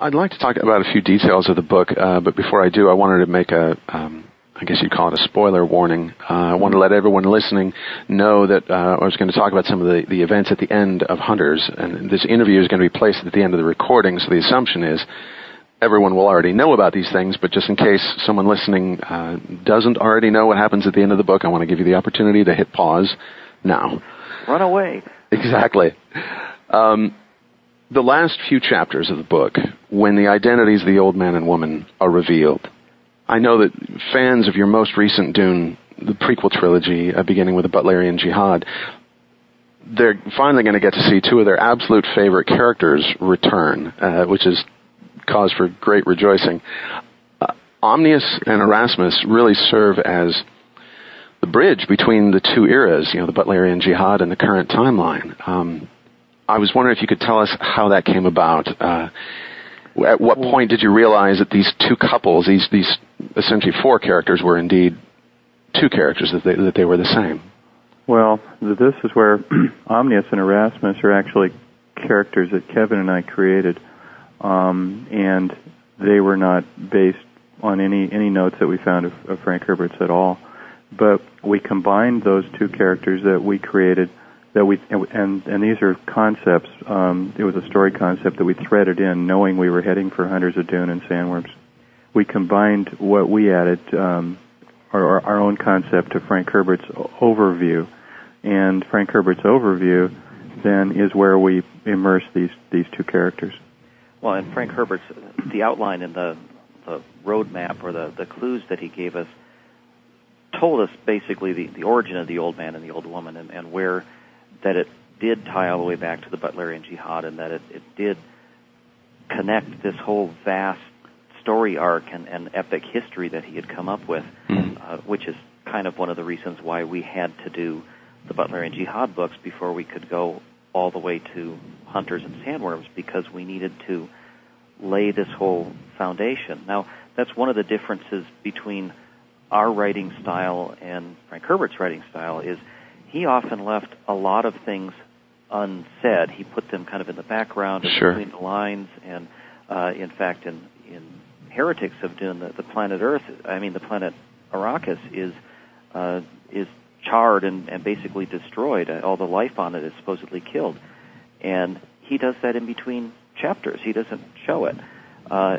I'd like to talk about a few details of the book, uh, but before I do, I wanted to make a, um, I guess you'd call it a spoiler warning. Uh, I want to let everyone listening know that uh, I was going to talk about some of the, the events at the end of Hunters, and this interview is going to be placed at the end of the recording, so the assumption is everyone will already know about these things, but just in case someone listening uh, doesn't already know what happens at the end of the book, I want to give you the opportunity to hit pause now. Run away. Exactly. Um, the last few chapters of the book, when the identities of the old man and woman are revealed, I know that fans of your most recent Dune, the prequel trilogy, uh, beginning with the Butlerian Jihad, they're finally going to get to see two of their absolute favorite characters return, uh, which is cause for great rejoicing. Uh, Omnius and Erasmus really serve as the bridge between the two eras, you know, the Butlerian Jihad and the current timeline. Um, I was wondering if you could tell us how that came about. Uh, at what point did you realize that these two couples, these these essentially four characters, were indeed two characters that they that they were the same? Well, this is where Omnius and Erasmus are actually characters that Kevin and I created, um, and they were not based on any any notes that we found of, of Frank Herbert's at all. But we combined those two characters that we created that we and and these are concepts. Um, it was a story concept that we threaded in, knowing we were heading for Hunters of Dune and Sandworms. We combined what we added, um, our, our own concept to Frank Herbert's overview, and Frank Herbert's overview then is where we immerse these these two characters. Well, and Frank Herbert's the outline in the the roadmap or the the clues that he gave us told us basically the, the origin of the old man and the old woman and, and where that it did tie all the way back to the Butlerian Jihad and that it, it did connect this whole vast story arc and, and epic history that he had come up with, mm-hmm. uh, which is kind of one of the reasons why we had to do the Butlerian Jihad books before we could go all the way to Hunters and Sandworms because we needed to lay this whole foundation. Now, that's one of the differences between our writing style and Frank Herbert's writing style is – he often left a lot of things unsaid. He put them kind of in the background sure. between the lines, and uh, in fact, in in Heretics of Dune, the, the planet Earth, I mean the planet Arrakis is uh, is charred and, and basically destroyed. All the life on it is supposedly killed, and he does that in between chapters. He doesn't show it. Uh,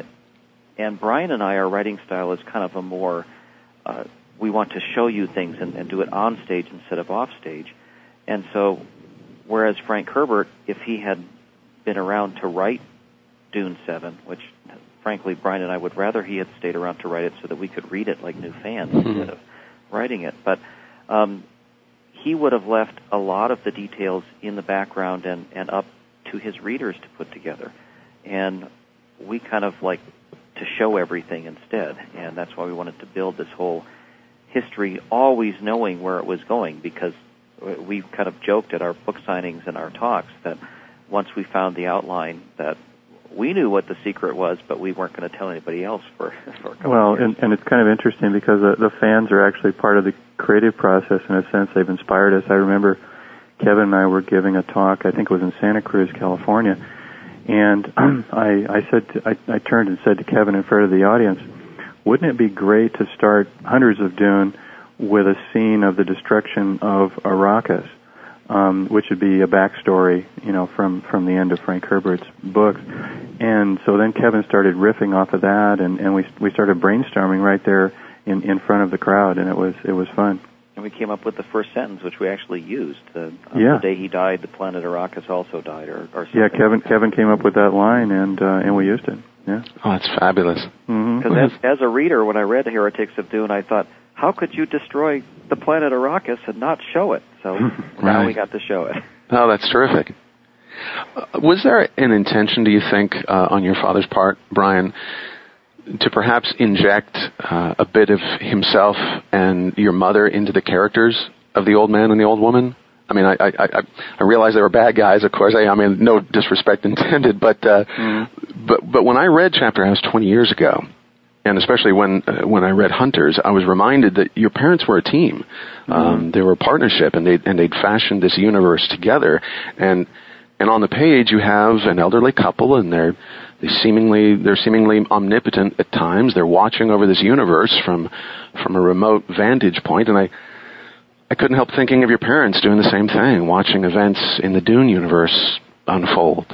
and Brian and I, our writing style is kind of a more uh, we want to show you things and, and do it on stage instead of off stage. And so, whereas Frank Herbert, if he had been around to write Dune 7, which frankly, Brian and I would rather he had stayed around to write it so that we could read it like new fans mm-hmm. instead of writing it. But um, he would have left a lot of the details in the background and, and up to his readers to put together. And we kind of like to show everything instead. And that's why we wanted to build this whole history always knowing where it was going because we kind of joked at our book signings and our talks that once we found the outline that we knew what the secret was, but we weren't going to tell anybody else for, for a couple well, of years. and, and it's kind of interesting because the, the fans are actually part of the creative process in a sense. They've inspired us. I remember Kevin and I were giving a talk. I think it was in Santa Cruz, California, and I, I said to, I, I turned and said to Kevin in front of the audience, wouldn't it be great to start Hunters of Dune with a scene of the destruction of Arrakis, um, which would be a backstory, you know, from from the end of Frank Herbert's books. And so then Kevin started riffing off of that, and and we we started brainstorming right there in in front of the crowd, and it was it was fun. And we came up with the first sentence, which we actually used. The, yeah. the day he died, the planet Arrakis also died, or, or yeah. Kevin Kevin came up with that line, and uh, and we used it. Yeah. Oh, that's fabulous. Because mm-hmm. as, as a reader, when I read The Heretics of Dune, I thought, how could you destroy the planet Arrakis and not show it? So right. now we got to show it. Oh, that's terrific. Uh, was there an intention, do you think, uh, on your father's part, Brian, to perhaps inject uh, a bit of himself and your mother into the characters of the old man and the old woman? I mean, I I I, I realize they were bad guys, of course. I, I mean, no disrespect intended, but uh, mm-hmm. but but when I read Chapterhouse 20 years ago, and especially when uh, when I read Hunters, I was reminded that your parents were a team. Mm-hmm. Um, they were a partnership, and they and they'd fashioned this universe together. And and on the page, you have an elderly couple, and they're they seemingly they're seemingly omnipotent at times. They're watching over this universe from from a remote vantage point, and I I couldn't help thinking of your parents doing the same thing, watching events in the Dune universe unfold.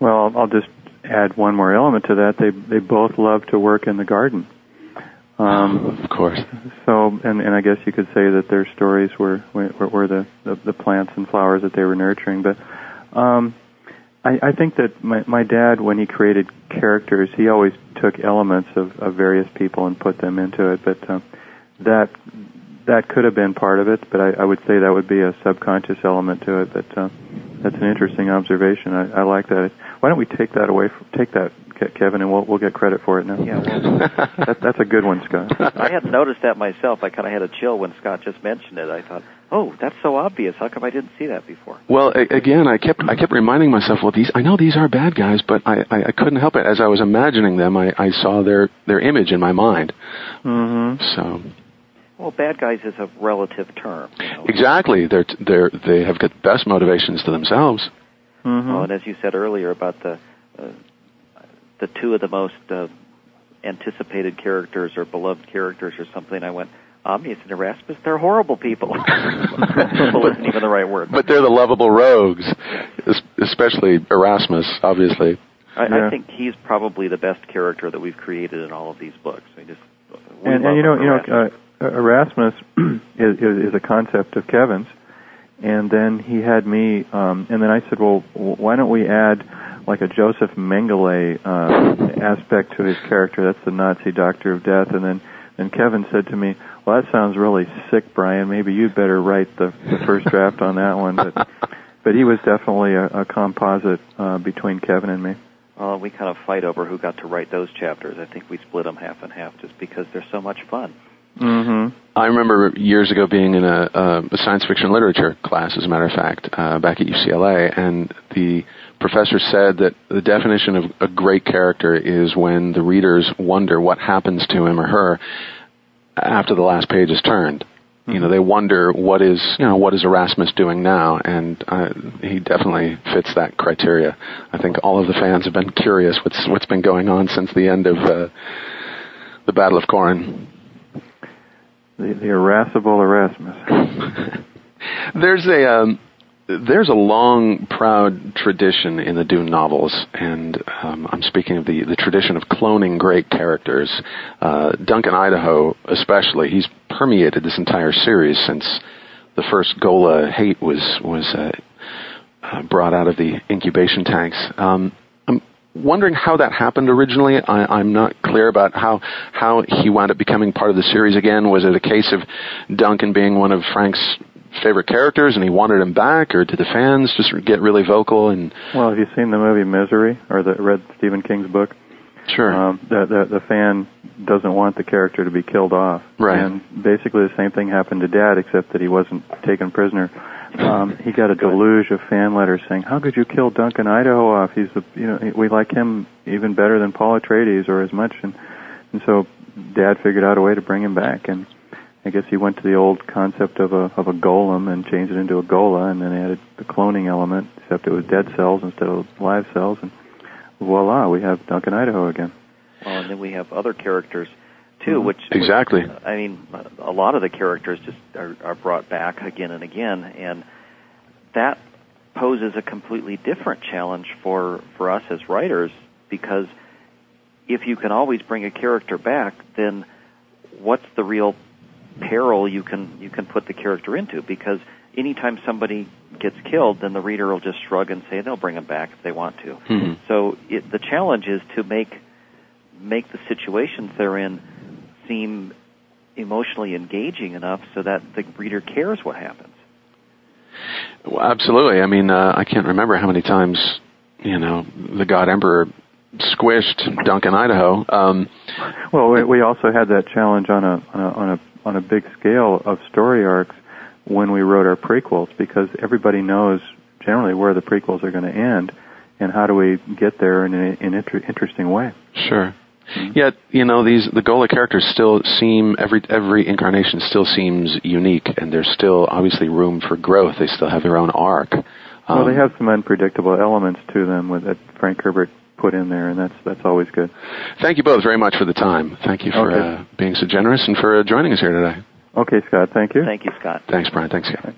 Well, I'll just add one more element to that. They they both love to work in the garden. Um, of course. So, and and I guess you could say that their stories were were, were the, the the plants and flowers that they were nurturing. But um, I, I think that my my dad, when he created characters, he always took elements of, of various people and put them into it. But uh, that that could have been part of it, but I, I would say that would be a subconscious element to it. But uh, that's an interesting observation. I, I like that. Why don't we take that away? From, take that, Kevin, and we'll we'll get credit for it now. Yeah, well, that, that's a good one, Scott. I hadn't noticed that myself. I kind of had a chill when Scott just mentioned it. I thought, oh, that's so obvious. How come I didn't see that before? Well, a- again, I kept I kept reminding myself, well, these I know these are bad guys, but I, I, I couldn't help it. As I was imagining them, I, I saw their their image in my mind. Mm-hmm. So Well, bad guys is a relative term. You know? exactly, they're they're they have got best motivations to themselves. Mm-hmm. Well, and as you said earlier about the uh, the two of the most uh, anticipated characters or beloved characters or something, I went, Omnius and Erasmus, they're horrible people. horrible isn't even the right word. But they're the lovable rogues, especially Erasmus, obviously. I, Yeah. I think he's probably the best character that we've created in all of these books. I just we and, love and you know, you know, uh, Erasmus is, is a concept of Kevin's, and then he had me, um, and then I said, well, why don't we add like a Joseph Mengele uh, aspect to his character? That's the Nazi Doctor of Death, and then. And Kevin said to me, "Well, that sounds really sick, Brian. Maybe you'd better write the, the first draft on that one." But, but he was definitely a, a composite uh, between Kevin and me. Well, we kind of fight over who got to write those chapters. I think we split them half and half just because they're so much fun. Mm-hmm. I remember years ago being in a, a, science fiction literature class, as a matter of fact, uh, back at UCLA, and the professor said that the definition of a great character is when the readers wonder what happens to him or her after the last page is turned. You know, they wonder what is you know what is Erasmus doing now, and uh, he definitely fits that criteria. I think all of the fans have been curious what's what's been going on since the end of uh, the Battle of Corrin. The, the irascible Erasmus. There's a um, there's a long, proud tradition in the Dune novels, and um, I'm speaking of the the tradition of cloning great characters. Uh, Duncan Idaho, especially, he's permeated this entire series since the first ghola Hayt was was uh, uh, brought out of the incubation tanks. Um, wondering how that happened originally. I, I'm not clear about how how he wound up becoming part of the series again. Was it a case of Duncan being one of Frank's favorite characters and he wanted him back, or did the fans just get really vocal and Well, have you seen the movie Misery or the read Stephen King's book? sure? Um, the, the the fan doesn't want the character to be killed off. Right. And basically the same thing happened to Dad, except that he wasn't taken prisoner. Um, he got a deluge of fan letters saying, "How could you kill Duncan Idaho off? He's the you know we like him even better than Paul Atreides or as much." And and so Dad figured out a way to bring him back and. I guess he went to the old concept of a of a golem and changed it into a ghola, and then added the cloning element, except it was dead cells instead of live cells, and voila, we have Duncan Idaho again. Well, and then we have other characters too, which Exactly. which, I mean, a lot of the characters just are, are brought back again and again, and that poses a completely different challenge for for us as writers because if you can always bring a character back, then what's the real peril you can you can put the character into? Because anytime somebody gets killed, then the reader will just shrug and say they'll bring them back if they want to. Mhm. So it, the challenge is to make make the situations they're in seem emotionally engaging enough so that the reader cares what happens. Well, absolutely. I mean, uh, I can't remember how many times, you know, the God Emperor squished Duncan Idaho. Um, Well, we, we also had that challenge on a on a on a on a big scale of story arcs when we wrote our prequels because everybody knows generally where the prequels are going to end and how do we get there in a- an inter- interesting way. sure. Yet, you know, these the Ghola characters still seem every every incarnation still seems unique, and there's still obviously room for growth. They still have their own arc. well, Um, they have some unpredictable elements to them with that Frank Herbert put in there, and that's that's always good. Thank you both very much for the time. Thank you for Okay. uh, being so generous and for uh, joining us here today. Okay, Scott. Thank you. Thank you, Scott. Thanks, Brian. Thanks, Scott.